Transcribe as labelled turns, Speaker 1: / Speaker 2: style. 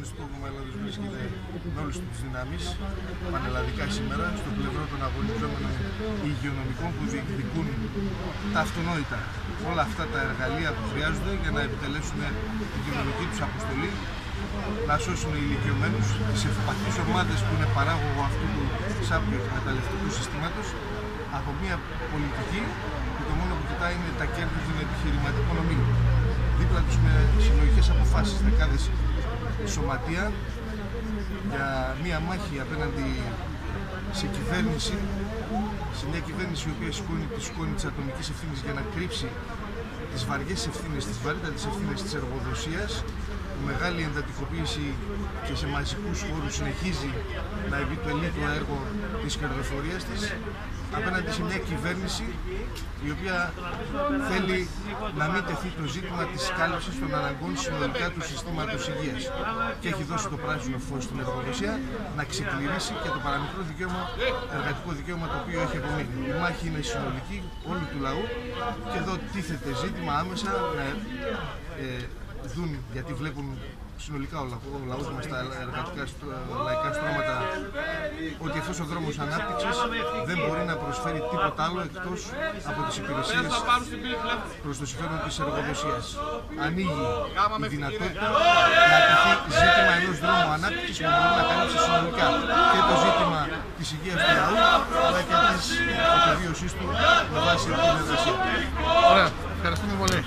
Speaker 1: Κομμουνιστικό Κόμμα Ελλάδος βρίσκεται με όλες τις δυνάμεις πανελλαδικά σήμερα στο πλευρό των αγωνιζόμενων υγειονομικών που διεκδικούν τα αυτονόητα όλα αυτά τα εργαλεία που χρειάζονται για να επιτελέσουν την κοινωνική τους αποστολή να σώσουν οι ηλικιωμένους, τις ευπαθείς ομάδες που είναι παράγωγο αυτού του σάπιου εκμεταλλευτικού συστήματος από μια πολιτική που το μόνο που κοιτάει είναι τα κέρδη των επιχειρηματικών ομίλων. Δίπλα τους με συλλογικές αποφάσεις, δεκάδες σωματεία για μια μάχη απέναντι σε κυβέρνηση, σε μια κυβέρνηση η οποία σηκώνει τη σκόνη της ατομικής ευθύνης για να κρύψει τις βαριές ευθύνες, τις βαρύτατες ευθύνες της εργοδοσίας μεγάλη εντατικοποίηση και σε μαζικούς χώρους συνεχίζει να επιτελεί το έργο της κερδοφορίας της απέναντι σε μια κυβέρνηση η οποία θέλει να μην τεθεί το ζήτημα της κάλυψης των αναγκών συνολικά του συστήματος υγείας και έχει δώσει το πράσινο φως στην εργοδοσία να ξεκληρίσει και το παραμικρό δικαίωμα, εργατικό δικαίωμα το οποίο έχει απομείνει. Η μάχη είναι συνολική όλου του λαού και εδώ τίθεται ζήτημα άμεσα να ε, δουν γιατί βλέπουν συνολικά ο λαός μας, τα εργατικά λαϊκά στρώματα ότι αυτός ο δρόμος ανάπτυξης δεν μπορεί να προσφέρει τίποτα άλλο εκτός από τις υπηρεσίες προς το συμφέρον της εργοδοσίας. Ανοίγει η δυνατότητα να τεθεί ζήτημα ενός δρόμου ανάπτυξης που μπορεί να καλύψει συνολικά και το ζήτημα της υγείας του λαού αλλά και της επιβίωσής του με βάση την εργασία.
Speaker 2: Ωραία, ευχαριστούμε πολύ.